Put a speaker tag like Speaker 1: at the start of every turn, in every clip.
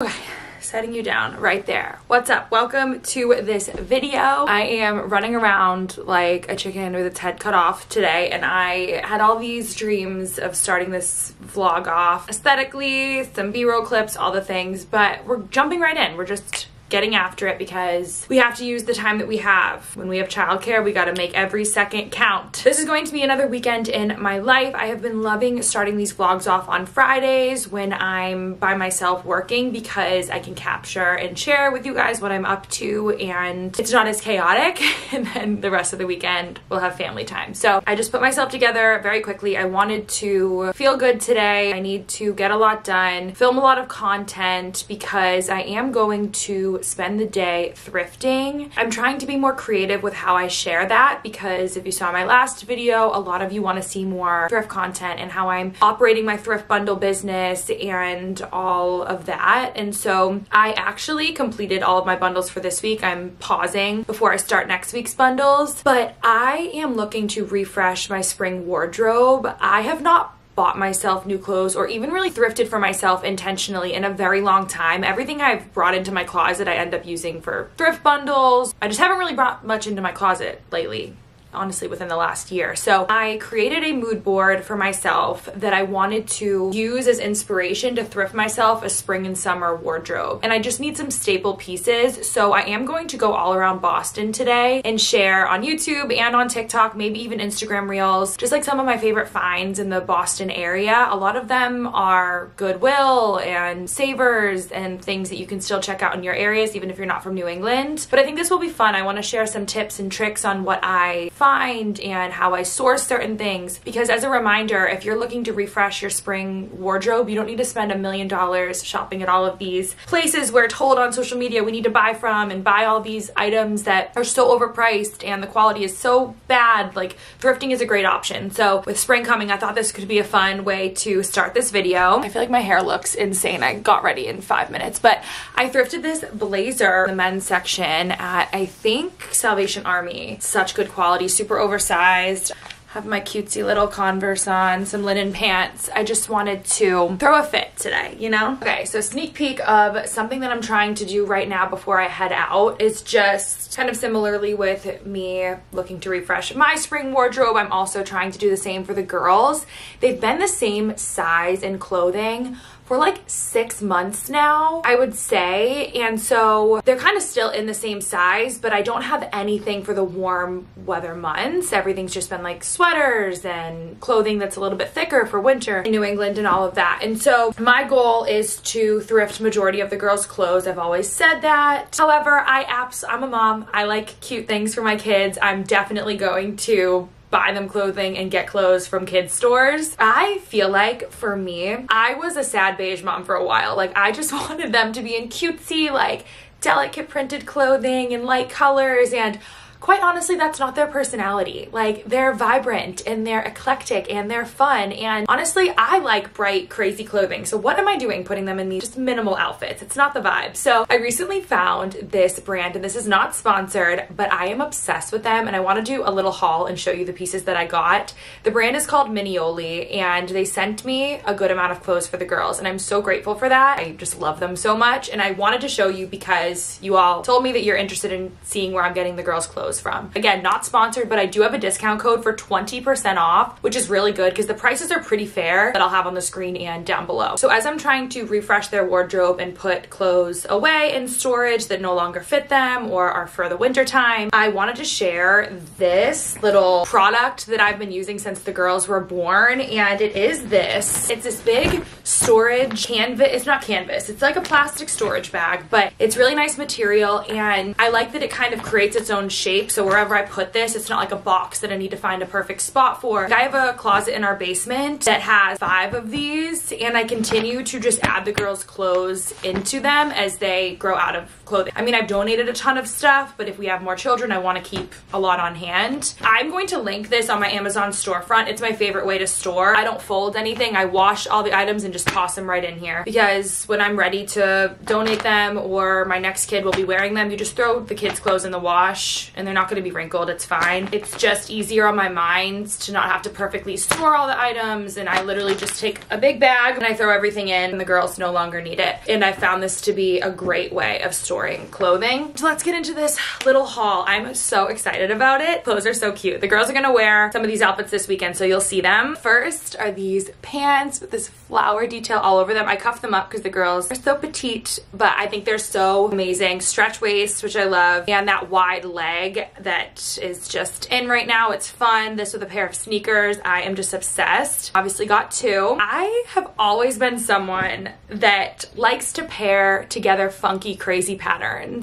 Speaker 1: Okay, setting you down right there. What's up? Welcome to this video. I am running around like a chicken with its head cut off today and I had all these dreams of starting this vlog off aesthetically, some b-roll clips, all the things, but we're jumping right in. We're just getting after it because we have to use the time that we have. When we have childcare, we got to make every second count. This is going to be another weekend in my life. I have been loving starting these vlogs off on Fridays when I'm by myself working because I can capture and share with you guys what I'm up to and it's not as chaotic. And then the rest of the weekend we'll have family time. So I just put myself together very quickly. I wanted to feel good today. I need to get a lot done, film a lot of content because I am going to spend the day thrifting. I'm trying to be more creative with how I share that because if you saw my last video, a lot of you want to see more thrift content and how I'm operating my thrift bundle business and all of that. And so I actually completed all of my bundles for this week. I'm pausing before I start next week's bundles, but I am looking to refresh my spring wardrobe. I have not bought myself new clothes or even really thrifted for myself intentionally in a very long time. Everything I've brought into my closet, I end up using for thrift bundles. I just haven't really brought much into my closet lately honestly within the last year. So I created a mood board for myself that I wanted to use as inspiration to thrift myself a spring and summer wardrobe. And I just need some staple pieces. So I am going to go all around Boston today and share on YouTube and on TikTok, maybe even Instagram Reels, just like some of my favorite finds in the Boston area. A lot of them are Goodwill and Savers and things that you can still check out in your areas, even if you're not from New England. But I think this will be fun. I want to share some tips and tricks on what I find and how I source certain things. Because as a reminder, if you're looking to refresh your spring wardrobe, you don't need to spend a million dollars shopping at all of these places where told on social media we need to buy from and buy all these items that are so overpriced and the quality is so bad. Like thrifting is a great option. So with spring coming, I thought this could be a fun way to start this video. I feel like my hair looks insane. I got ready in five minutes, but I thrifted this blazer in the men's section at I think Salvation Army. Such good quality super oversized have my cutesy little Converse on, some linen pants. I just wanted to throw a fit today, you know? Okay, so sneak peek of something that I'm trying to do right now before I head out is just kind of similarly with me looking to refresh my spring wardrobe. I'm also trying to do the same for the girls. They've been the same size in clothing for like six months now, I would say. And so they're kind of still in the same size, but I don't have anything for the warm weather months. Everything's just been like sweaters and clothing that's a little bit thicker for winter in New England and all of that. And so my goal is to thrift majority of the girls' clothes. I've always said that. However, I apps I'm a mom. I like cute things for my kids. I'm definitely going to buy them clothing and get clothes from kids stores. I feel like for me, I was a sad beige mom for a while. Like I just wanted them to be in cutesy, like delicate printed clothing and light colors and quite honestly, that's not their personality. Like, they're vibrant and they're eclectic and they're fun. And honestly, I like bright, crazy clothing. So, what am I doing putting them in these just minimal outfits? It's not the vibe. So, I recently found this brand, and this is not sponsored, but I am obsessed with them. And I want to do a little haul and show you the pieces that I got. The brand is called Miniolie, and they sent me a good amount of clothes for the girls. And I'm so grateful for that. I just love them so much. And I wanted to show you because you all told me that you're interested in seeing where I'm getting the girls' clothes from. Again, not sponsored, but I do have a discount code for 20% off, which is really good because the prices are pretty fair that I'll have on the screen and down below. So as I'm trying to refresh their wardrobe and put clothes away in storage that no longer fit them or are for the winter time, I wanted to share this little product that I've been using since the girls were born. And it is this. It's this big storage canvas. It's not canvas. It's like a plastic storage bag, but it's really nice material. And I like that it kind of creates its own shape shape. So wherever I put this, it's not like a box that I need to find a perfect spot for. I have a closet in our basement that has five of these and I continue to just add the girls' clothes into them as they grow out of clothing. I mean, I've donated a ton of stuff, but if we have more children, I want to keep a lot on hand. I'm going to link this on my Amazon storefront. It's my favorite way to store. I don't fold anything. I wash all the items and just toss them right in here because when I'm ready to donate them or my next kid will be wearing them, you just throw the kids' clothes in the wash and they're not gonna be wrinkled, it's fine. It's just easier on my mind to not have to perfectly store all the items and I literally just take a big bag and I throw everything in and the girls no longer need it. And I found this to be a great way of storing clothing. So let's get into this little haul. I'm so excited about it. Clothes are so cute. The girls are gonna wear some of these outfits this weekend so you'll see them. First are these pants with this flower detail all over them. I cuffed them up because the girls are so petite, but I think they're so amazing. Stretch waist, which I love, and that wide leg that is just in right now. It's fun. This with a pair of sneakers. I am just obsessed. Obviously got two. I have always been someone that likes to pair together funky, crazy patterns.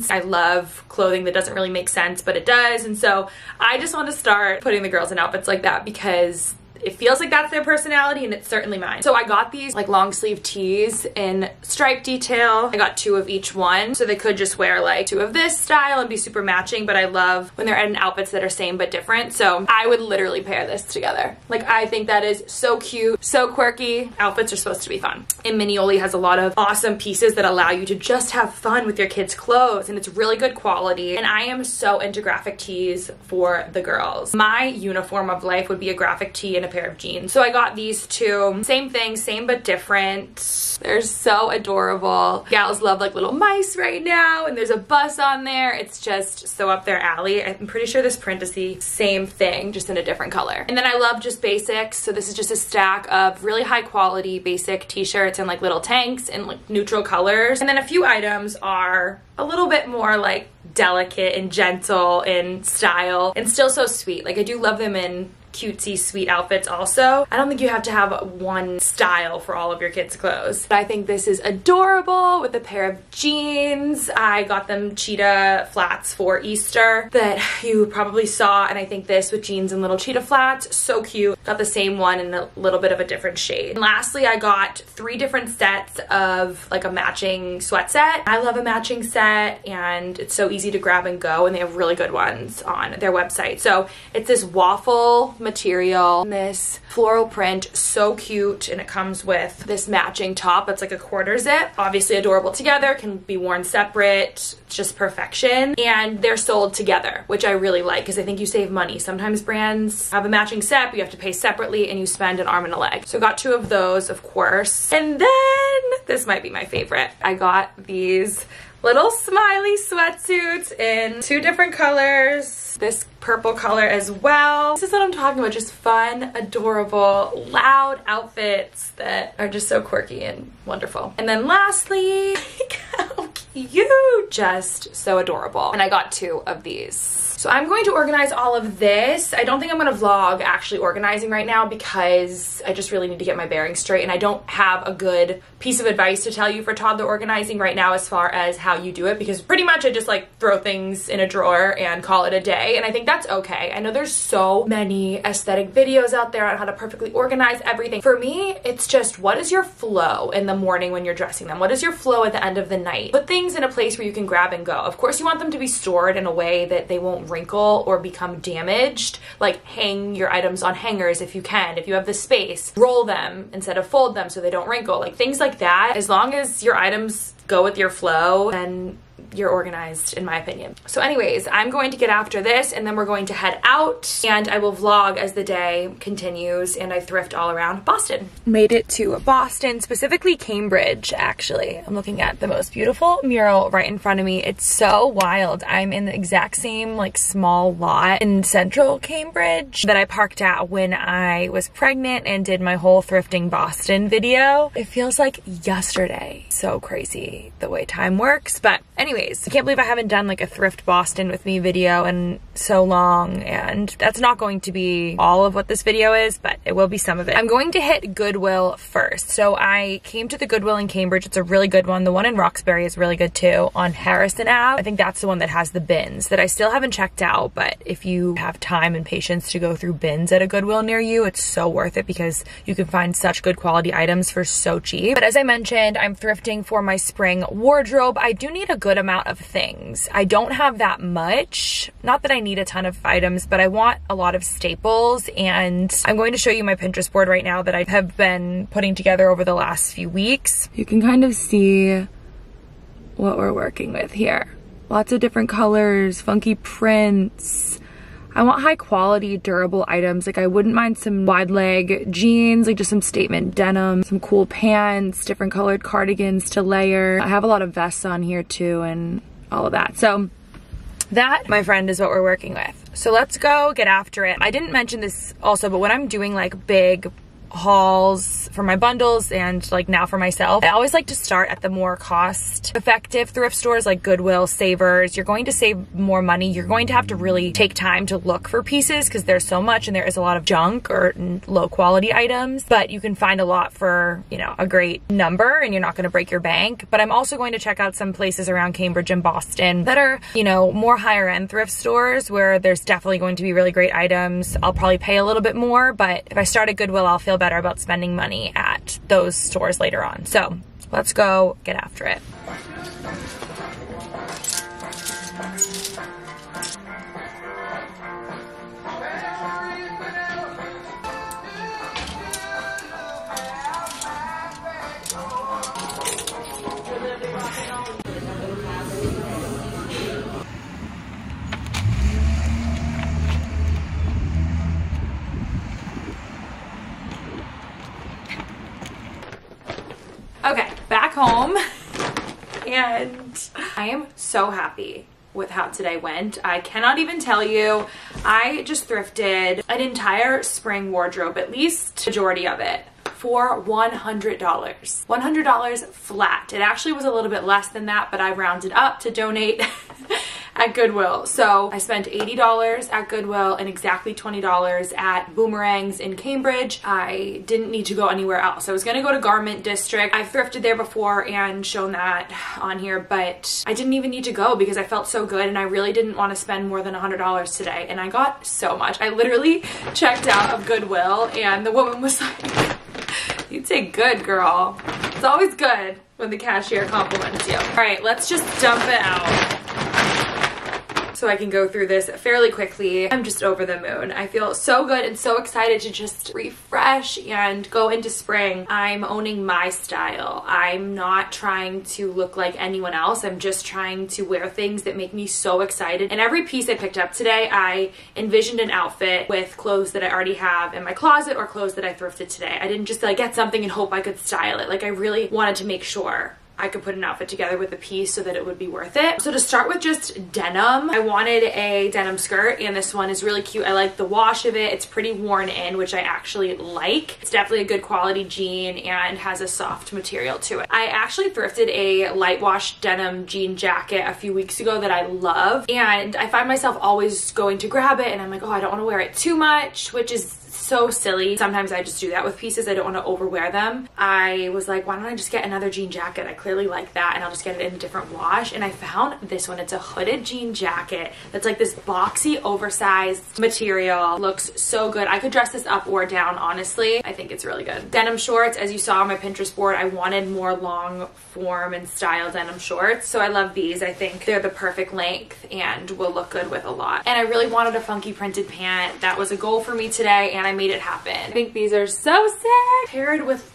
Speaker 1: I love clothing that doesn't really make sense, but it does. And so I just want to start putting the girls in outfits like that because it feels like that's their personality and it's certainly mine. So I got these like long sleeve tees in stripe detail. I got two of each one. So they could just wear like two of this style and be super matching. But I love when they're in outfits that are same but different. So I would literally pair this together. Like I think that is so cute, so quirky. Outfits are supposed to be fun. And Miniolie has a lot of awesome pieces that allow you to just have fun with your kids' clothes. And it's really good quality. And I am so into graphic tees for the girls. My uniform of life would be a graphic tee and a pair of jeans. So I got these two. Same thing, same but different. They're so adorable. Gals love like little mice right now and there's a bus on there. It's just so up their alley. I'm pretty sure this print is the same thing, just in a different color. And then I love just basics. So this is just a stack of really high quality basic t-shirts and like little tanks in like neutral colors. And then a few items are a little bit more like delicate and gentle in style and still so sweet. Like I do love them in cutesy sweet outfits also. I don't think you have to have one style for all of your kids' clothes. But I think this is adorable with a pair of jeans. I got them cheetah flats for Easter that you probably saw and I think this with jeans and little cheetah flats, so cute. Got the same one in a little bit of a different shade. And lastly, I got three different sets of like a matching sweat set. I love a matching set and it's so easy to grab and go and they have really good ones on their website. So it's this waffle material, this floral print, so cute. And it comes with this matching top that's like a quarter zip. Obviously adorable together, can be worn separate, just perfection. And they're sold together, which I really like because I think you save money. Sometimes brands have a matching set, you have to pay separately and you spend an arm and a leg. So got two of those, of course. And then this might be my favorite. I got these little smiley sweatsuits in two different colors. This purple color as well. This is what I'm talking about, just fun, adorable, loud outfits that are just so quirky and wonderful. And then lastly, cute, just so adorable. And I got two of these. So I'm going to organize all of this. I don't think I'm going to vlog actually organizing right now because I just really need to get my bearings straight and I don't have a good piece of advice to tell you for toddler organizing right now as far as how you do it because pretty much I just like throw things in a drawer and call it a day and I think that's okay. I know there's so many aesthetic videos out there on how to perfectly organize everything. For me, it's just what is your flow in the morning when you're dressing them? What is your flow at the end of the night? Put things in a place where you can grab and go. Of course, you want them to be stored in a way that they won't wrinkle or become damaged. Like hang your items on hangers if you can. If you have the space, roll them instead of fold them so they don't wrinkle. Like things like that. As long as your items go with your flow, and you're organized in my opinion. So anyways, I'm going to get after this and then we're going to head out and I will vlog as the day continues and I thrift all around Boston. Made it to Boston, specifically Cambridge actually. I'm looking at the most beautiful mural right in front of me. It's so wild. I'm in the exact same like small lot in central Cambridge that I parked at when I was pregnant and did my whole thrifting Boston video. It feels like yesterday. So crazy the way time works. But anyways, I can't believe I haven't done like a thrift Boston with me video in so long. And that's not going to be all of what this video is, but it will be some of it. I'm going to hit Goodwill first. So I came to the Goodwill in Cambridge. It's a really good one. The one in Roxbury is really good too on Harrison Ave. I think that's the one that has the bins that I still haven't checked out. But if you have time and patience to go through bins at a Goodwill near you, it's so worth it because you can find such good quality items for so cheap. But as I mentioned, I'm thrifting for my spring wardrobe. I do need a good amount of things. I don't have that much. Not that I need a ton of items, but I want a lot of staples. And I'm going to show you my Pinterest board right now that I have been putting together over the last few weeks. You can kind of see what we're working with here. Lots of different colors, funky prints. I want high quality, durable items. Like I wouldn't mind some wide leg jeans, like just some statement denim, some cool pants, different colored cardigans to layer. I have a lot of vests on here too and all of that. So that, my friend, is what we're working with. So let's go get after it. I didn't mention this also, but when I'm doing like big hauls for my bundles and like now for myself. I always like to start at the more cost effective thrift stores like Goodwill, Savers. You're going to save more money. You're going to have to really take time to look for pieces because there's so much and there is a lot of junk or low quality items, but you can find a lot for, you know, a great number and you're not going to break your bank. But I'm also going to check out some places around Cambridge and Boston that are, you know, more higher end thrift stores where there's definitely going to be really great items. I'll probably pay a little bit more, but if I start at Goodwill, I'll feel better better about spending money at those stores later on. So let's go get after it. Okay, back home. and I am so happy with how today went. I cannot even tell you. I just thrifted an entire spring wardrobe, at least majority of it for $100. $100 flat. It actually was a little bit less than that, but I rounded up to donate at Goodwill. So I spent $80 at Goodwill and exactly $20 at Boomerangs in Cambridge. I didn't need to go anywhere else. I was gonna go to Garment District. I've thrifted there before and shown that on here, but I didn't even need to go because I felt so good and I really didn't want to spend more than $100 today. And I got so much. I literally checked out of Goodwill and the woman was like, you'd say good girl. It's always good when the cashier compliments you. All right, let's just dump it out so I can go through this fairly quickly. I'm just over the moon. I feel so good and so excited to just refresh and go into spring. I'm owning my style. I'm not trying to look like anyone else. I'm just trying to wear things that make me so excited. And every piece I picked up today, I envisioned an outfit with clothes that I already have in my closet or clothes that I thrifted today. I didn't just like get something and hope I could style it. Like I really wanted to make sure I could put an outfit together with a piece so that it would be worth it. So to start with just denim, I wanted a denim skirt and this one is really cute. I like the wash of it. It's pretty worn in, which I actually like. It's definitely a good quality jean and has a soft material to it. I actually thrifted a light wash denim jean jacket a few weeks ago that I love and I find myself always going to grab it and I'm like, oh, I don't want to wear it too much, which is so silly. Sometimes I just do that with pieces. I don't want to overwear them. I was like, why don't I just get another jean jacket? I clearly like that and I'll just get it in a different wash. And I found this one. It's a hooded jean jacket that's like this boxy, oversized material. Looks so good. I could dress this up or down, honestly. I think it's really good. Denim shorts, as you saw on my Pinterest board, I wanted more long form and style denim shorts. So I love these. I think they're the perfect length and will look good with a lot. And I really wanted a funky printed pant. That was a goal for me today and I made it happen. I think these are so sick. Paired with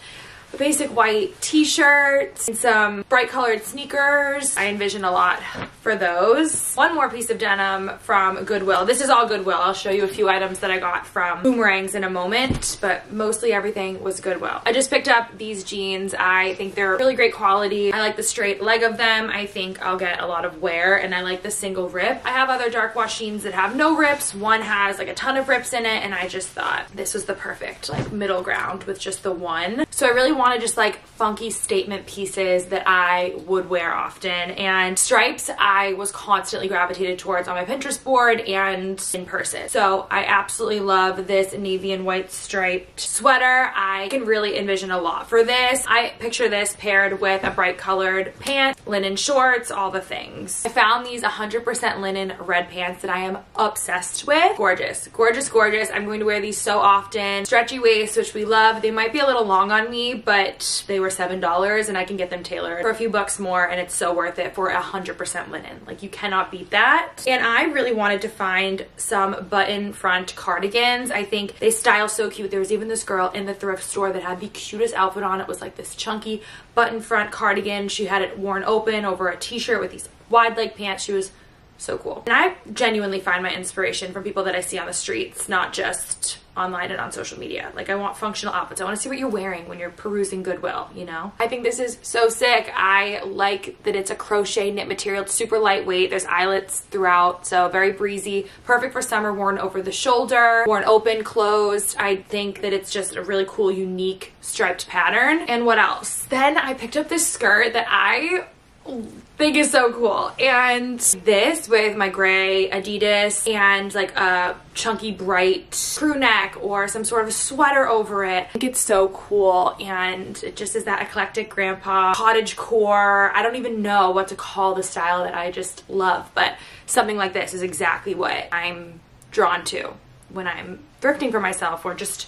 Speaker 1: a basic white t-shirt and some bright colored sneakers. I envision a lot for those. One more piece of denim from Goodwill. This is all Goodwill. I'll show you a few items that I got from Boomerangs in a moment, but mostly everything was Goodwill. I just picked up these jeans. I think they're really great quality. I like the straight leg of them. I think I'll get a lot of wear and I like the single rip. I have other dark wash jeans that have no rips. One has like a ton of rips in it and I just thought this was the perfect like middle ground with just the one. So I really wanted just like funky statement pieces that I would wear often. And stripes was constantly gravitated towards on my Pinterest board and in person. So I absolutely love this navy and white striped sweater. I can really envision a lot for this. I picture this paired with a bright colored pant, linen shorts, all the things. I found these 100% linen red pants that I am obsessed with. Gorgeous, gorgeous, gorgeous. I'm going to wear these so often. Stretchy waist, which we love. They might be a little long on me, but they were $7 and I can get them tailored for a few bucks more and it's so worth it for 100% linen. Like you cannot beat that. And I really wanted to find some button front cardigans. I think they style so cute. There was even this girl in the thrift store that had the cutest outfit on. It was like this chunky button front cardigan. She had it worn open over a t-shirt with these wide leg pants. She was so cool. And I genuinely find my inspiration from people that I see on the streets, not just online and on social media. Like I want functional outfits. I want to see what you're wearing when you're perusing Goodwill, you know? I think this is so sick. I like that it's a crochet knit material. It's super lightweight. There's eyelets throughout, so very breezy. Perfect for summer, worn over the shoulder, worn open, closed. I think that it's just a really cool, unique striped pattern. And what else? Then I picked up this skirt that I think is so cool. And this with my gray Adidas and like a chunky bright crew neck or some sort of sweater over it. I think it's so cool and it just is that eclectic grandpa cottage core. I don't even know what to call the style that I just love, but something like this is exactly what I'm drawn to when I'm thrifting for myself or just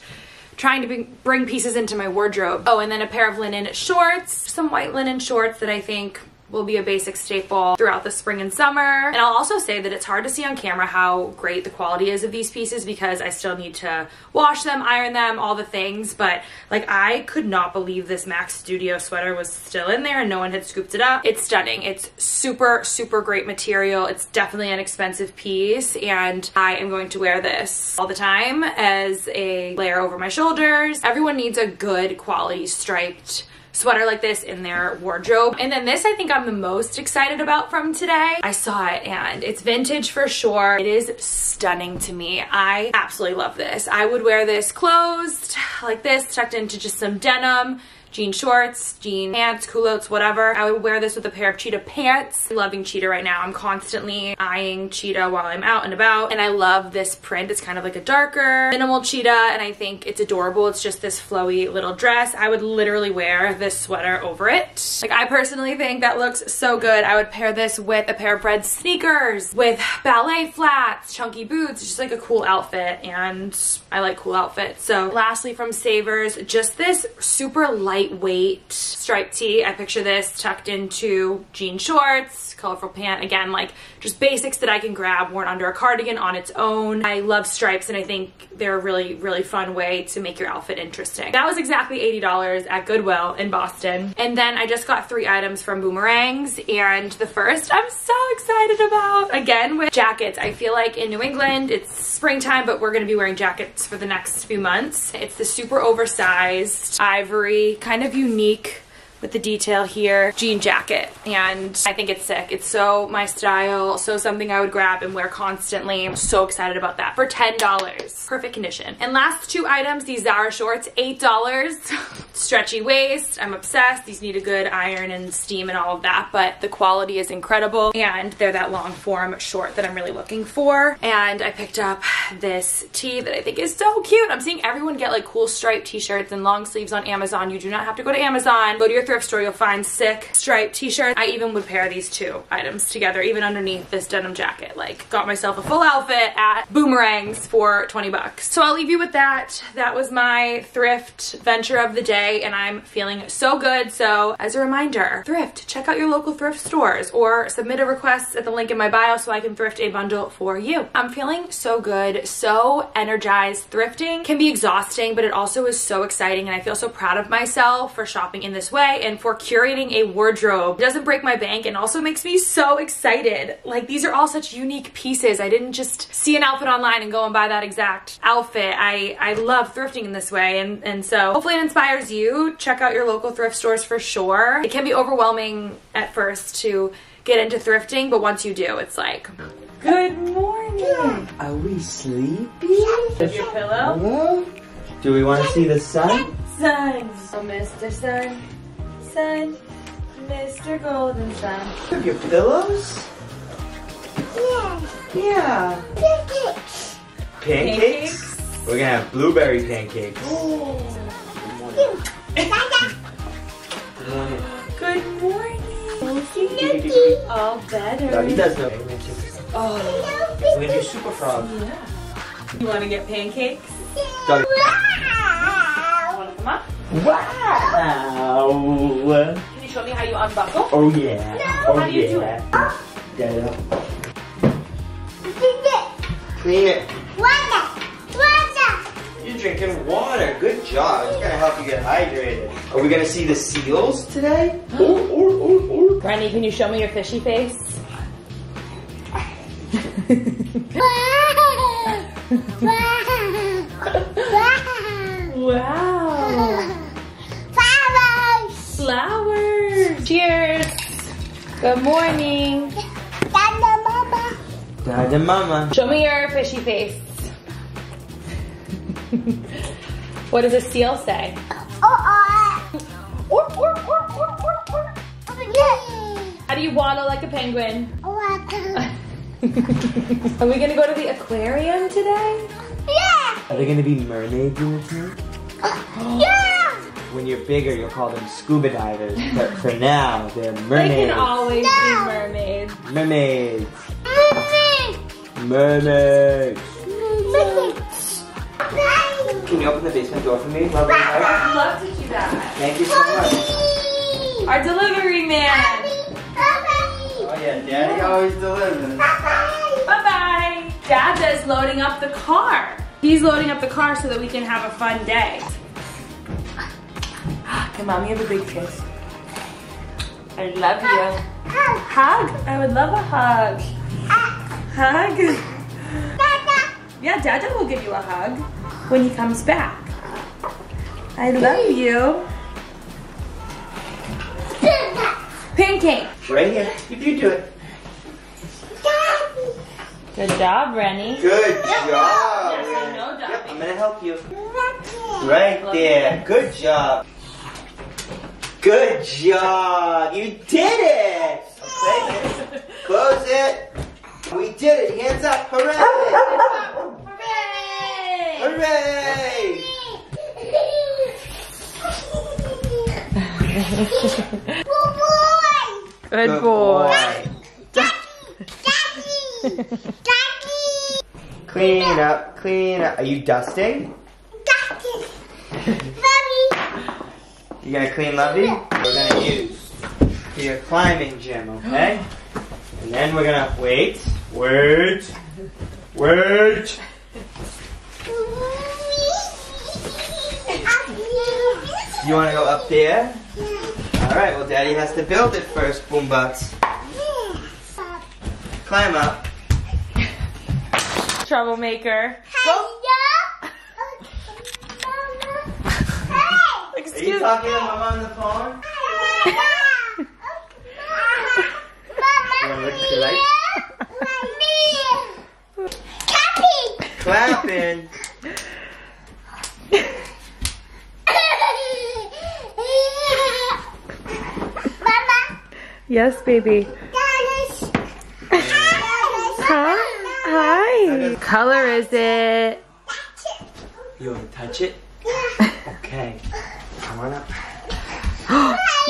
Speaker 1: trying to bring pieces into my wardrobe. Oh, and then a pair of linen shorts, some white linen shorts that I think will be a basic staple throughout the spring and summer. And I'll also say that it's hard to see on camera how great the quality is of these pieces because I still need to wash them, iron them, all the things. But like I could not believe this Max Studio sweater was still in there and no one had scooped it up. It's stunning. It's super, super great material. It's definitely an expensive piece and I am going to wear this all the time as a layer over my shoulders. Everyone needs a good quality striped sweater like this in their wardrobe. And then this I think I'm the most excited about from today. I saw it and it's vintage for sure. It is stunning to me. I absolutely love this. I would wear this closed like this, tucked into just some denim jean shorts, jean pants, culottes, whatever. I would wear this with a pair of cheetah pants. I'm loving cheetah right now. I'm constantly eyeing cheetah while I'm out and about. And I love this print. It's kind of like a darker, minimal cheetah. And I think it's adorable. It's just this flowy little dress. I would literally wear this sweater over it. Like I personally think that looks so good. I would pair this with a pair of red sneakers, with ballet flats, chunky boots. Just like a cool outfit. And I like cool outfits. So lastly from Savers, just this super light lightweight striped tee. I picture this tucked into jean shorts, colorful pant. Again, like just basics that I can grab worn under a cardigan on its own. I love stripes and I think they're a really, really fun way to make your outfit interesting. That was exactly $80 at Goodwill in Boston. And then I just got three items from Boomerangs and the first I'm so excited about. Again, with jackets. I feel like in New England, it's springtime, but we're gonna be wearing jackets for the next few months. It's the super oversized ivory, kind of unique with the detail here jean jacket and I think it's sick. It's so my style, so something I would grab and wear constantly. I'm so excited about that for $10. Perfect condition. And last two items, these Zara shorts, $8. Stretchy waist, I'm obsessed. These need a good iron and steam and all of that, but the quality is incredible and they're that long form short that I'm really looking for. And I picked up this tee that I think is so cute. I'm seeing everyone get like cool striped t-shirts and long sleeves on Amazon. You do not have to go to Amazon. Go to your thrift store, you'll find sick striped t-shirts. I even would pair these two items together, even underneath this denim jacket. Like, got myself a full outfit at Boomerangs for 20 bucks. So I'll leave you with that. That was my thrift venture of the day, and I'm feeling so good. So as a reminder, thrift, check out your local thrift stores or submit a request at the link in my bio so I can thrift a bundle for you. I'm feeling so good, so energized. Thrifting can be exhausting, but it also is so exciting, and I feel so proud of myself for shopping in this way and for curating a wardrobe. It doesn't break my bank and also makes me so excited. Like these are all such unique pieces. I didn't just see an outfit online and go and buy that exact outfit. I, I love thrifting in this way and, and so hopefully it inspires you. Check out your local thrift stores for sure. It can be overwhelming at first to get into thrifting, but once you do, it's like, good morning.
Speaker 2: Are we sleepy?
Speaker 1: Is your pillow?
Speaker 2: Hello? Do we want to see the sun?
Speaker 1: Sun. Oh, Mr. Sun sun, Mr. Golden Sun.
Speaker 2: Have your pillows?
Speaker 3: Yeah.
Speaker 2: Yeah.
Speaker 3: Pancakes.
Speaker 2: Pancakes? We're gonna have blueberry pancakes. Good morning.
Speaker 1: Good morning.
Speaker 3: Snooky.
Speaker 1: All better.
Speaker 2: Doggy does know.
Speaker 1: Oh,
Speaker 2: We're gonna do super frog.
Speaker 1: yeah. You want to get pancakes?
Speaker 2: Doggy.
Speaker 3: Wow.
Speaker 1: Want to come up?
Speaker 2: Wow.
Speaker 1: Can you show me how you unbuckle?
Speaker 2: Oh yeah. Oh
Speaker 1: How do you do
Speaker 2: yeah. Get it up.
Speaker 3: This is
Speaker 2: Clean it.
Speaker 3: Water. Water.
Speaker 2: You're drinking water. Good job. It's gonna help you get hydrated. Are we gonna see the seals today? Or, or, or, or.
Speaker 1: Randy, can you show me your fishy face? wow! wow. Cheers. Good morning.
Speaker 3: Dada mama.
Speaker 2: Dada mama.
Speaker 1: Show me your fishy face. what does a seal say? Uh-uh.
Speaker 3: Oh,
Speaker 1: Or, or, or, or, or, or.
Speaker 3: oh. Yeah.
Speaker 1: How do you waddle like a penguin?
Speaker 3: Water.
Speaker 1: Are we gonna go to the aquarium today?
Speaker 3: Yeah.
Speaker 2: Are they gonna be mermaids in the tank?
Speaker 3: Yeah.
Speaker 2: When you're bigger, you'll call them scuba divers. But for now, they're mermaids.
Speaker 1: They
Speaker 2: mermaids.
Speaker 1: can always
Speaker 3: No.
Speaker 1: be mermaids.
Speaker 2: Mermaids.
Speaker 3: Mommy.
Speaker 2: Mermaids.
Speaker 3: Mommy.
Speaker 2: Can you open the basement door for me, lovely heart?
Speaker 1: I'd love to do that.
Speaker 2: Thank you so much.
Speaker 1: Our delivery man.
Speaker 2: Oh yeah, Daddy always delivers.
Speaker 1: Bye bye. Dad is loading up the car. He's loading up the car so that we can have a fun day. Can mommy have a big kiss? I love you. Hug. I would love a hug. Hug. Yeah, Dada will give you a hug when he comes back. I love you. Pancake.
Speaker 2: Right here. If you do it.
Speaker 1: Good job, Rennie.
Speaker 2: Good job.
Speaker 1: Yes, I know,
Speaker 2: Yep, I'm gonna help you. Right there. Good job. Good job. You did it. Okay. Close it. We did it. Hands up. Hooray. Hooray. Hooray.
Speaker 1: Good boy
Speaker 2: Clean up. Clean up. Are you dusting? You gonna clean Lovey? We're gonna use for your climbing gym, okay? And then we're gonna wait, wait, wait. You wanna go up there? All right. Well, Daddy has to build it first, Boombutts. Climb up.
Speaker 1: Troublemaker.
Speaker 2: Are you talking to Mama on the phone? You wanna look at your lights? Clapping.
Speaker 1: Yes, baby. Huh? Hi. Color is it?
Speaker 2: You wanna touch it? Okay. Come on up.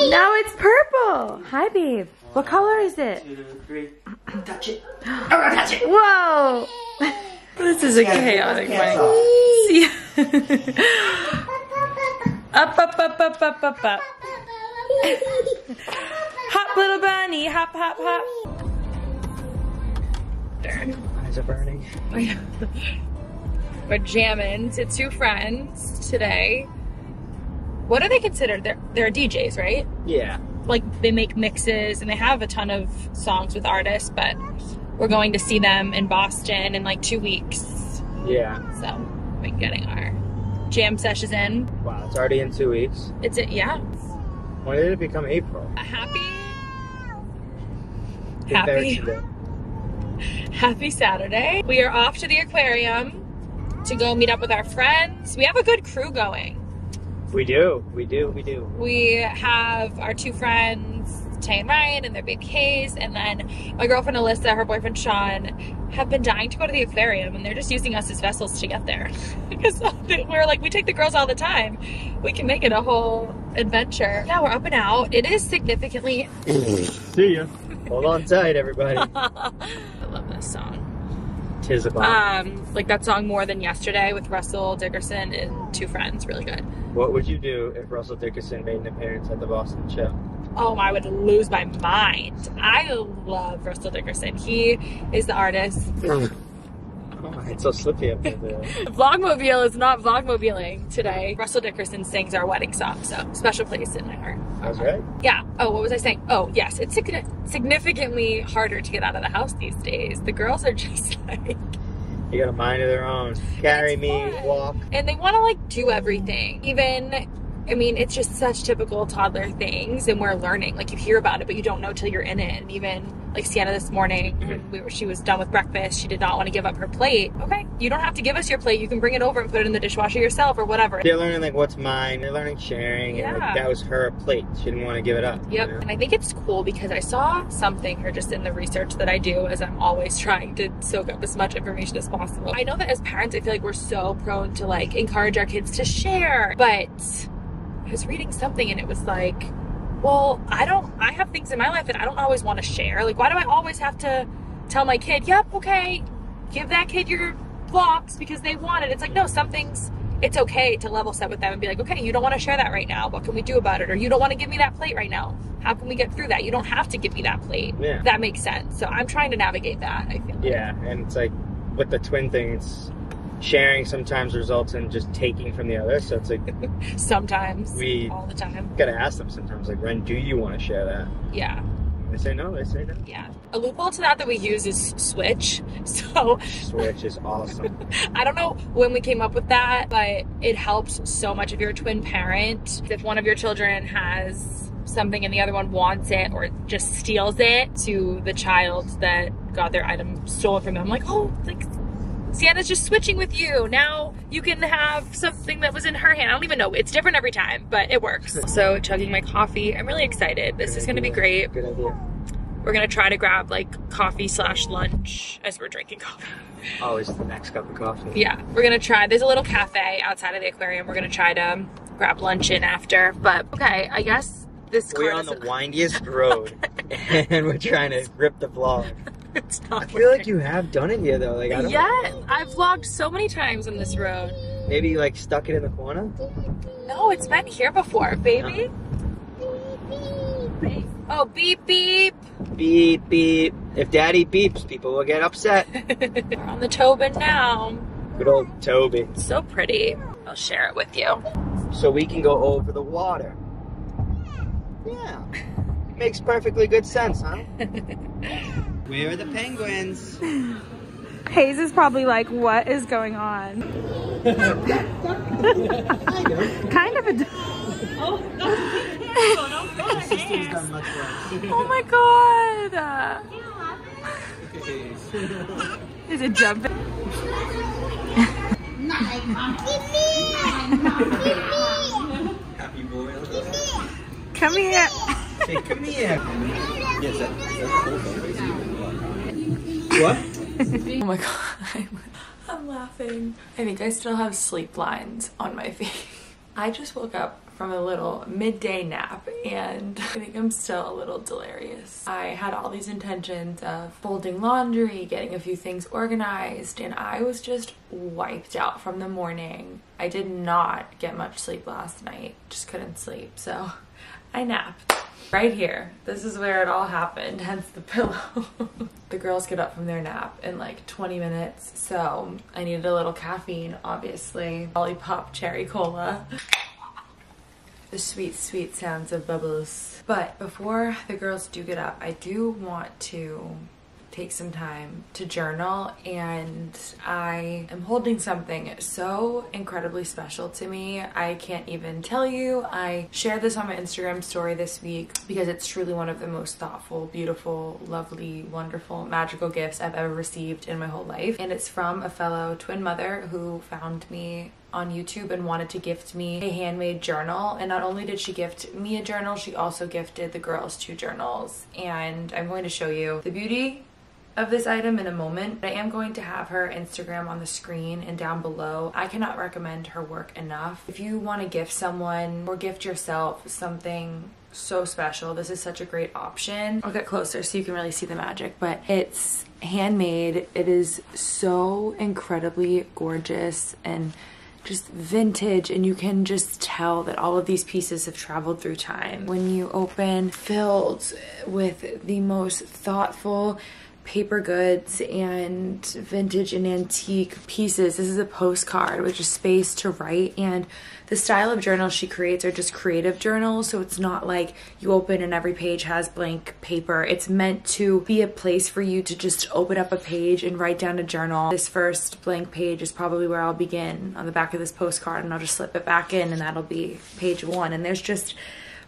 Speaker 1: No, it's purple. Hi, babe. What color is it?
Speaker 2: Two, three. Oh, touch it.
Speaker 1: Whoa. This is a chaotic
Speaker 2: Hands
Speaker 1: See? up, up, up, up, up, up, up. Hop, little bunny. Hop, hop, hop.
Speaker 2: Eyes are burning.
Speaker 1: Oh, We're jamming to two friends today. What are they considered? They're, they're DJs, right?
Speaker 2: Yeah.
Speaker 1: like they make mixes and they have a ton of songs with artists, but we're going to see them in Boston in like two weeks.
Speaker 2: Yeah.
Speaker 1: So we're getting our jam sessions in.
Speaker 2: Wow, it's already in two weeks.
Speaker 1: It's a, yeah,
Speaker 2: When did it become April?
Speaker 1: a happy, happy, happy Saturday. We are off to the aquarium to go meet up with our friends. We have a good crew going.
Speaker 2: We do. We do. We do.
Speaker 1: We have our two friends, Tay and Ryan, and their big case, and then my girlfriend Alyssa, her boyfriend Sean, have been dying to go to the aquarium, and they're just using us as vessels to get there. because we're like, we take the girls all the time. We can make it a whole adventure. Yeah, we're up and out. It is significantly.
Speaker 2: See ya. Hold on tight, everybody.
Speaker 1: I love this song.
Speaker 2: Tis a
Speaker 1: Um, like that song "More Than Yesterday" with Russell Dickerson and two friends, really good.
Speaker 2: What would you do if Russell Dickerson made an appearance at the Boston show?
Speaker 1: Oh, I would lose my mind. I love Russell Dickerson. He is the artist
Speaker 2: Oh, it's so slippy up there.
Speaker 1: Vlogmobile is not vlogmobiling today. Russell Dickerson sings our wedding song, so special place in my heart.
Speaker 2: Was right.
Speaker 1: Yeah. Oh, what was I saying? Oh, yes. It's significantly harder to get out of the house these days. The girls are just like,
Speaker 2: You got a mind of their own. Carry me,
Speaker 1: fun.
Speaker 2: walk.
Speaker 1: and they want to like do everything. Even, I mean, it's just such typical toddler things, and we're learning. Like you hear about it, but you don't know till you're in it. And even like Sienna this morning, when we were, she was done with breakfast. She did not want to give up her plate. Okay, you don't have to give us your plate. You can bring it over and put it in the dishwasher yourself or whatever.
Speaker 2: They're learning like what's mine. They're learning sharing, and like, that was her plate. She didn't want to give it up. you
Speaker 1: Yep.
Speaker 2: know?
Speaker 1: And I think it's cool because I saw something or just in the research that I do as I'm always trying to soak up as much information as possible. I know that as parents, I feel like we're so prone to like encourage our kids to share, but I was reading something and it was like, well, I don't, I have things in my life that I don't always want to share. Like, why do I always have to tell my kid, yep, okay, give that kid your blocks because they want it? It's like, no, some things, it's okay to level set with them and be like, okay, you don't want to share that right now. What can we do about it? Or you don't want to give me that plate right now. How can we get through that? You don't have to give me that plate.
Speaker 2: Yeah.
Speaker 1: That makes sense. So I'm trying to navigate that. I feel. like.
Speaker 2: Yeah, and it's like with the twin thing, it's sharing sometimes results in just taking from the other. So it's like
Speaker 1: Sometimes.
Speaker 2: We-
Speaker 1: all the time.
Speaker 2: gotta ask them sometimes, like when do you want to share that?
Speaker 1: Yeah.
Speaker 2: They say no. They say no.
Speaker 1: Yeah. A loophole to that that we use is switch. So
Speaker 2: Switch is awesome.
Speaker 1: I don't know when we came up with that, but it helps so much if you're a twin parent. If one of your children has something and the other one wants it or just steals it to the child that got their item stolen from them, like, oh, like Sienna's just switching with you. Now you can have something that was in her hand. I don't even know. It's different every time, but it works. So chugging my coffee. I'm really excited. This is gonna be great.
Speaker 2: Good idea.
Speaker 1: We're gonna try to grab like coffee slash lunch as we're drinking coffee.
Speaker 2: Always the next cup of coffee.
Speaker 1: Yeah, we're gonna try. There's a little cafe outside of the aquarium. We're gonna try to grab lunch in after. But okay, I guess this
Speaker 2: We're on the windiest road, and we're trying to grip the vlog.
Speaker 1: it's not.
Speaker 2: I feel like you have done it here though. Like I don't.
Speaker 1: Yeah, I've vlogged so many times on this road.
Speaker 2: Maybe you like stuck it in the corner.
Speaker 1: No, it's been here before, baby. Oh, beep beep.
Speaker 2: Beep beep. If Daddy beeps, people will get upset.
Speaker 1: We're on the Tobin now.
Speaker 2: Good old Toby.
Speaker 1: So pretty. I'll share it with you.
Speaker 2: So we can go over the water. Yeah. Makes perfectly good sense, huh? Where are the penguins?
Speaker 4: Hayes is probably like, what is going on? kind of a. Oh my god! Is it jumping?
Speaker 2: Happy boy.
Speaker 4: Come here.
Speaker 2: Hey, come here. What?
Speaker 1: Oh my god. I'm laughing. I think I still have sleep lines on my face. I just woke up from a little midday nap and I think I'm still a little delirious. I had all these intentions of folding laundry, getting a few things organized, and I was just wiped out from the morning. I did not get much sleep last night, just couldn't sleep, so I napped. Right here. This is where it all happened, hence the pillow. the girls get up from their nap in like 20 minutes, so I needed a little caffeine, obviously. Olipop cherry cola. The sweet, sweet sounds of bubbles. But before the girls do get up, I do want to take some time to journal and I am holding something so incredibly special to me. I can't even tell you. I shared this on my Instagram story this week because it's truly one of the most thoughtful, beautiful, lovely, wonderful, magical gifts I've ever received in my whole life. And it's from a fellow twin mother who found me on YouTube and wanted to gift me a handmade journal. And not only did she gift me a journal, she also gifted the girls two journals. And I'm going to show you the beauty of this item in a moment. I am going to have her Instagram on the screen and down below. I cannot recommend her work enough. If you want to gift someone or gift yourself something so special, this is such a great option. I'll get closer so you can really see the magic, but it's handmade. It is so incredibly gorgeous and just vintage and you can just tell that all of these pieces have traveled through time. When you open filled with the most thoughtful paper goods and vintage and antique pieces. This is a postcard with just space to write and the style of journals she creates are just creative journals so it's not like you open and every page has blank paper. It's meant to be a place for you to just open up a page and write down a journal. This first blank page is probably where i'll begin on the back of this postcard and i'll just slip it back in and that'll be page one. And there's just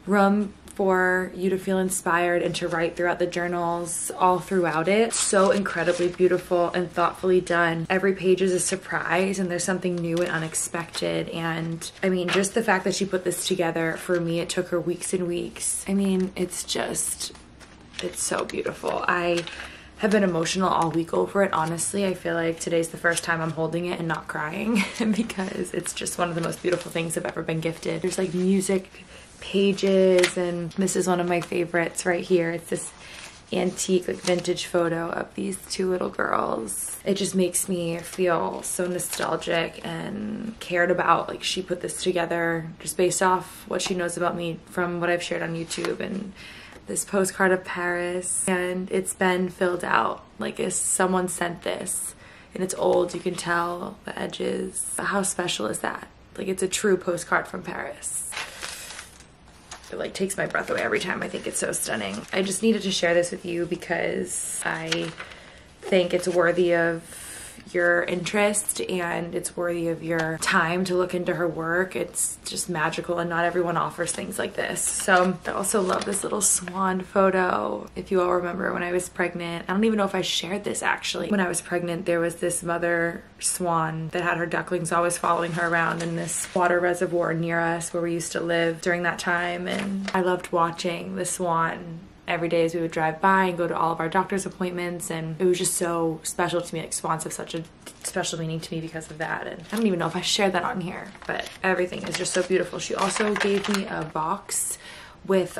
Speaker 1: room for you to feel inspired and to write throughout the journals all throughout it. So incredibly beautiful and thoughtfully done. Every page is a surprise and there's something new and unexpected. And I mean, just the fact that she put this together for me, it took her weeks and weeks. I mean, it's just, it's so beautiful. I have been emotional all week over it. Honestly, I feel like today's the first time I'm holding it and not crying because it's just one of the most beautiful things I've ever been gifted. There's like music pages and this is one of my favorites right here. It's this antique like vintage photo of these two little girls. It just makes me feel so nostalgic and cared about. Like she put this together just based off what she knows about me from what I've shared on YouTube and this postcard of Paris and it's been filled out like if someone sent this and it's old you can tell the edges but how special is that like it's a true postcard from Paris it like takes my breath away every time. I think it's so stunning. I just needed to share this with you because I think it's worthy of your interest and it's worthy of your time to look into her work. It's just magical and not everyone offers things like this. So I also love this little swan photo. If you all remember when I was pregnant, I don't even know if I shared this actually. When I was pregnant, there was this mother swan that had her ducklings always following her around in this water reservoir near us where we used to live during that time. And I loved watching the swan every day as we would drive by and go to all of our doctor's appointments and it was just so special to me like swans have such a special meaning to me because of that and I don't even know if I shared that on here but everything is just so beautiful. She also gave me a box with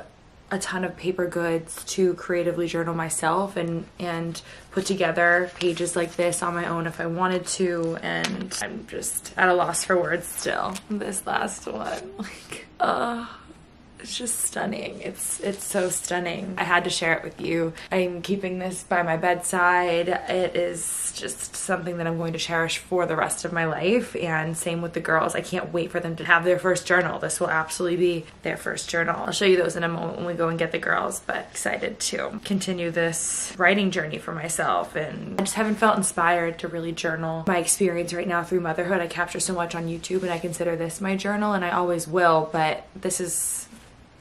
Speaker 1: a ton of paper goods to creatively journal myself and and put together pages like this on my own if I wanted to and I'm just at a loss for words still this last one like uh it's just stunning. It's it's so stunning. I had to share it with you. I'm keeping this by my bedside. It is just something that I'm going to cherish for the rest of my life. And same with the girls. I can't wait for them to have their first journal. This will absolutely be their first journal. I'll show you those in a moment when we go and get the girls, but excited to continue this writing journey for myself. And I just haven't felt inspired to really journal my experience right now through motherhood. I capture so much on YouTube and I consider this my journal and I always will, but this is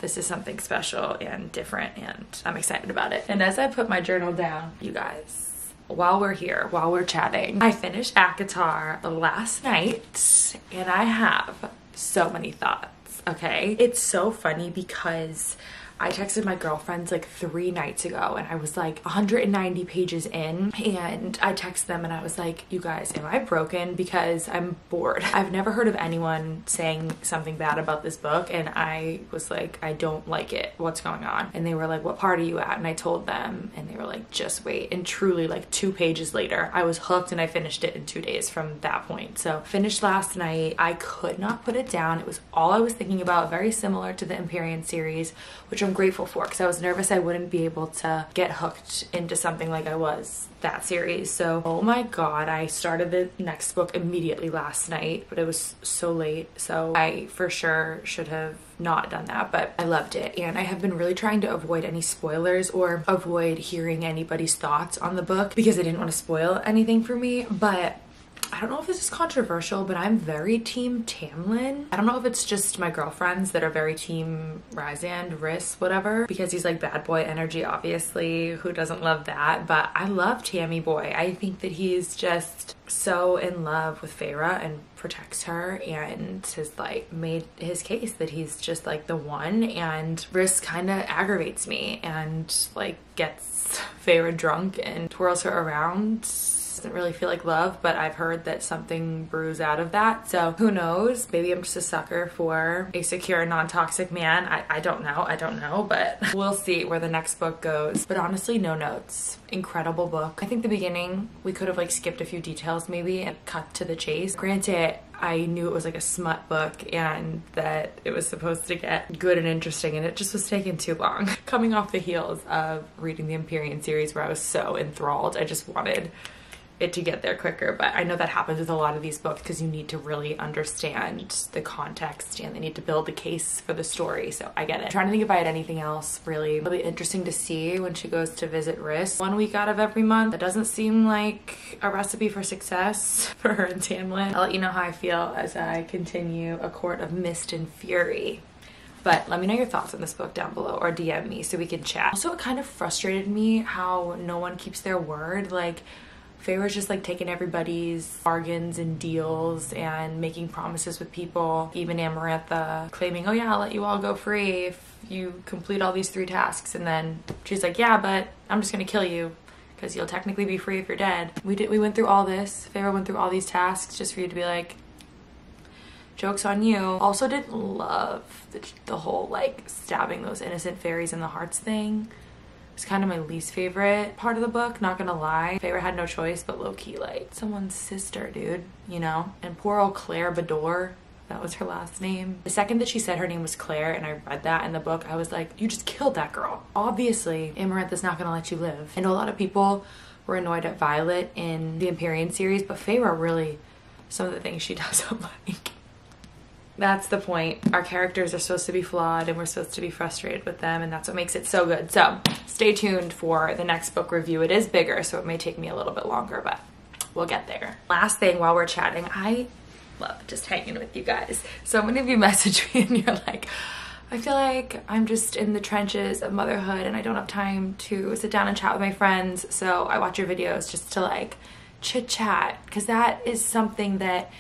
Speaker 1: this is something special and different and I'm excited about it. And as I put my journal down, you guys, while we're here, while we're chatting, I finished ACOTAR last night and I have so many thoughts, okay? It's so funny because I texted my girlfriends like three nights ago and I was like 190 pages in and I texted them and I was like, you guys, am I broken? Because I'm bored. I've never heard of anyone saying something bad about this book and I was like, I don't like it. What's going on? And they were like, what part are you at? And I told them and they were like, just wait. And truly like two pages later, I was hooked and I finished it in two days from that point. So finished last night. I could not put it down. It was all I was thinking about, very similar to the Empyrean series, which I'm grateful for because I was nervous I wouldn't be able to get hooked into something like I was that series. So, oh my god, I started the next book immediately last night, but it was so late. So, I for sure should have not done that, but I loved it. And I have been really trying to avoid any spoilers or avoid hearing anybody's thoughts on the book because I didn't want to spoil anything for me. But I don't know if this is controversial, but I'm very team Tamlin. I don't know if it's just my girlfriends that are very team Rhysand, Rhys, whatever, because he's like bad boy energy, obviously. Who doesn't love that? But I love Tammy boy. I think that he's just so in love with Feyre and protects her and has like made his case that he's just like the one and Rhys kind of aggravates me and like gets Feyre drunk and twirls her around doesn't really feel like love, but I've heard that something brews out of that. So who knows? Maybe I'm just a sucker for a secure, non toxic man. I, I don't know. I don't know, but we'll see where the next book goes. But honestly, no notes. Incredible book. I think the beginning, we could have like skipped a few details maybe and cut to the chase. Granted, I knew it was like a smut book and that it was supposed to get good and interesting, and it just was taking too long. Coming off the heels of reading the Empyrean series where I was so enthralled, I just wanted it to get there quicker. But I know that happens with a lot of these books because you need to really understand the context and they need to build the case for the story. So I get it. I'm trying to think if I had anything else really, really interesting to see when she goes to visit Rhys one week out of every month. That doesn't seem like a recipe for success for her and Tamlin. I'll let you know how I feel as I continue A Court of Mist and Fury. But let me know your thoughts on this book down below or DM me so we can chat. Also, it kind of frustrated me how no one keeps their word. Like, Feyre's just like taking everybody's bargains and deals and making promises with people. Even Amarantha claiming, oh yeah, I'll let you all go free if you complete all these three tasks. And then she's like, yeah, but I'm just gonna kill you because you'll technically be free if you're dead. We did. We went through all this. Feyre went through all these tasks just for you to be like, jokes on you. Also didn't love the, the whole like stabbing those innocent fairies in the hearts thing. It's kind of my least favorite part of the book, not gonna lie. Feyre had no choice but low-key like someone's sister, dude, you know? And poor old Clare Beddor, that was her last name. The second that she said her name was Clare and I read that in the book, I was like, you just killed that girl. Obviously, Amarantha's not gonna let you live. I know a lot of people were annoyed at Violet in the Empyrean series, but Feyre really, some of the things she does, I'm like, that's the point. Our characters are supposed to be flawed and we're supposed to be frustrated with them and that's what makes it so good. So stay tuned for the next book review. It is bigger, so it may take me a little bit longer, but we'll get there. Last thing while we're chatting, I love just hanging with you guys. So many of you message me and you're like, I feel like I'm just in the trenches of motherhood and I don't have time to sit down and chat with my friends. So I watch your videos just to like chit chat because that is something that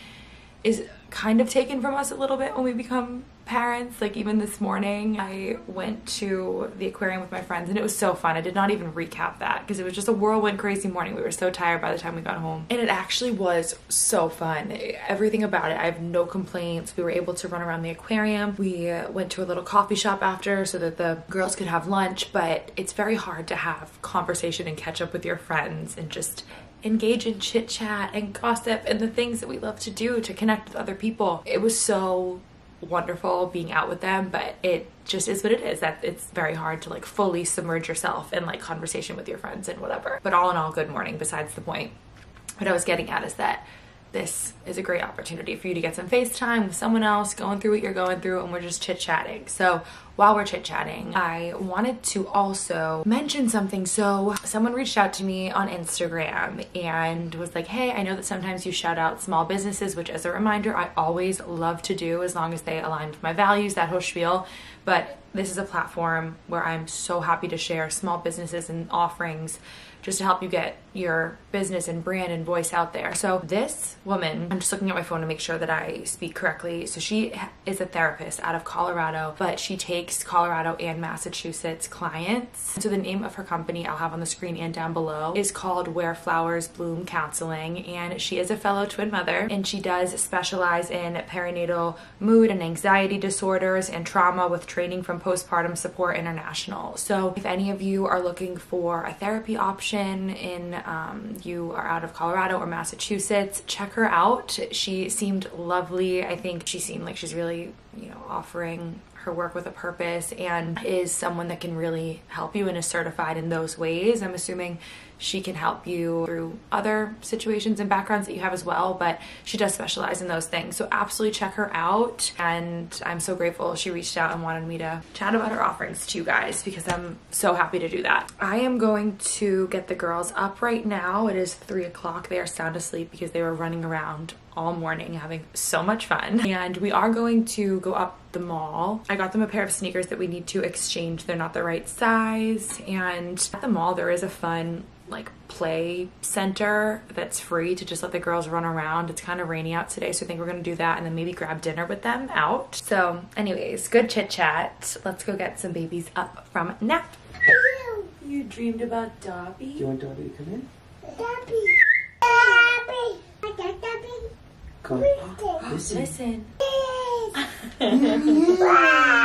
Speaker 1: is kind of taken from us a little bit when we become parents. Like even this morning, I went to the aquarium with my friends and it was so fun. I did not even recap that because it was just a whirlwind crazy morning. We were so tired by the time we got home. And it actually was so fun. Everything about it, I have no complaints. We were able to run around the aquarium. We went to a little coffee shop after so that the girls could have lunch, but it's very hard to have conversation and catch up with your friends and just engage in chit chat and gossip and the things that we love to do to connect with other people. It was so wonderful being out with them, but it just is what it is that it's very hard to like fully submerge yourself in like conversation with your friends and whatever. But all in all, good morning, besides the point. What I was getting at is that this is a great opportunity for you to get some FaceTime with someone else going through what you're going through and we're just chit chatting. So while we're chit chatting, I wanted to also mention something. So someone reached out to me on Instagram and was like, hey, I know that sometimes you shout out small businesses, which as a reminder, I always love to do as long as they align with my values, that whole spiel. But this is a platform where I'm so happy to share small businesses and offerings just to help you get your business and brand and voice out there. So this woman, I'm just looking at my phone to make sure that I speak correctly. So she is a therapist out of Colorado, but she takes Colorado and Massachusetts clients. So the name of her company I'll have on the screen and down below is called Where Flowers Bloom Counseling and she is a fellow twin mother and she does specialize in perinatal mood and anxiety disorders and trauma with training from Postpartum Support International. So if any of you are looking for a therapy option in um, you are out of Colorado or Massachusetts, check her out. She seemed lovely. I think she seemed like she's really, you know, offering her work with a purpose and is someone that can really help you and is certified in those ways. I'm assuming she can help you through other situations and backgrounds that you have as well, but she does specialize in those things. So absolutely check her out. And I'm so grateful she reached out and wanted me to chat about her offerings to you guys because I'm so happy to do that. I am going to get the girls up right now. It is three o'clock. They are sound asleep because they were running around all morning having so much fun. And we are going to go up the mall. I got them a pair of sneakers that we need to exchange. They're not the right size. And at the mall, there is a fun like play center that's free to just let the girls run around. It's kind of rainy out today, so I think we're gonna do that and then maybe grab dinner with them out. So, anyways, good chit chat. Let's go get some babies up from nap. You dreamed about Dobby?
Speaker 2: Do you want Dobby to come in?
Speaker 3: Daddy.
Speaker 2: Come on. Listen.
Speaker 1: Listen.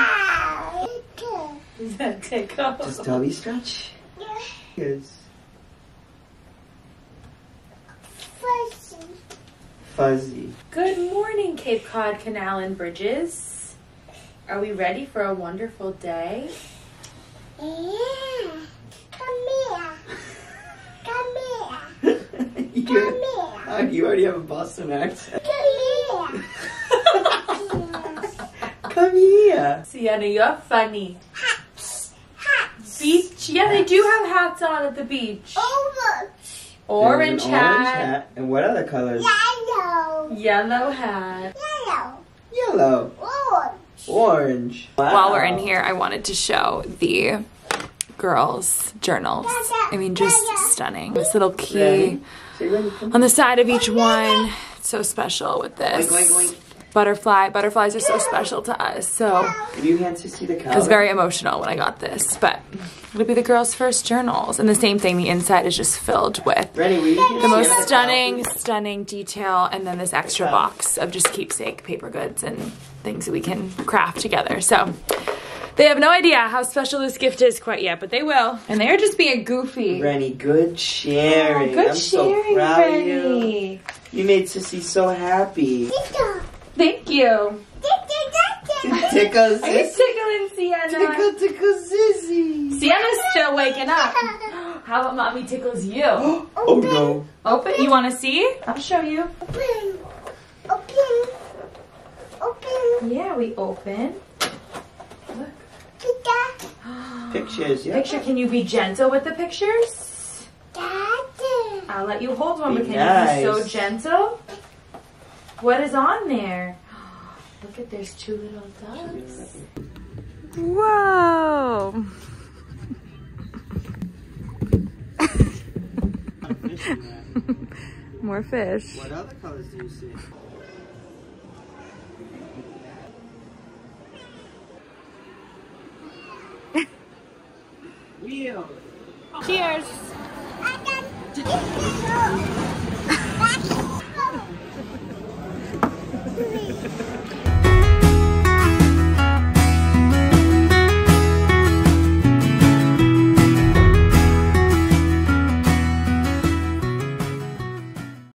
Speaker 1: Does that tickle?
Speaker 2: Just tummy stretch. Yes. Fuzzy. Fuzzy.
Speaker 1: Good morning, Cape Cod Canal and Bridges. Are we ready for a wonderful day?
Speaker 2: Yeah. Come here. Come here. Come here. you already have a Boston accent. Come here.
Speaker 1: Sienna, you're funny. Hats. Hats. Beach? Yeah, they do have hats on at the beach. Orange
Speaker 2: There's an
Speaker 1: hat,
Speaker 2: And what other colors?
Speaker 1: yellow Yellow hat.
Speaker 2: Yellow. Yellow. Orange. Wow.
Speaker 1: While we're in here, I wanted to show the girls' journals. I mean, just stunning. This little key
Speaker 2: Ready? Say ready. Come
Speaker 1: on the side of each oh, one. So special with
Speaker 2: Oink,
Speaker 1: this.
Speaker 2: Oink, oink.
Speaker 1: Butterfly. Butterflies are so special to us. So
Speaker 2: Give you see the.
Speaker 1: I was very emotional when I got this, but it'll be the girls' first journals. And the same thing, the inside is just filled with
Speaker 2: Ready?
Speaker 1: The most stunning, stunning detail, and then this extra box of just keepsake paper goods and things that we can craft together. So they have no idea how special this gift is quite yet, but they will. And they're just being goofy.
Speaker 2: Rennie, good sharing.
Speaker 1: Oh, Good
Speaker 2: I'm
Speaker 1: sharing,
Speaker 2: so proud of you. You made Sissy so happy.
Speaker 1: Thank you.
Speaker 2: Tickle
Speaker 1: Are you tickling Sienna?
Speaker 2: Tickle, tickle Sissy.
Speaker 1: Sienna's still waking up. How about mommy tickles you?
Speaker 2: Oh, oh no.
Speaker 1: Open. You want to see? I'll show you. Open. Open. Open. Yeah, we open. Look.
Speaker 2: Pictures, yeah.
Speaker 1: Picture. Can you be gentle with the pictures? I'll let you hold one,
Speaker 2: Be
Speaker 1: but can you be so gentle? What is on there? Look at there's two little doves.
Speaker 4: Whoa. More fish.
Speaker 2: What other colors do you see? Wheel.
Speaker 4: Cheers. Lovely.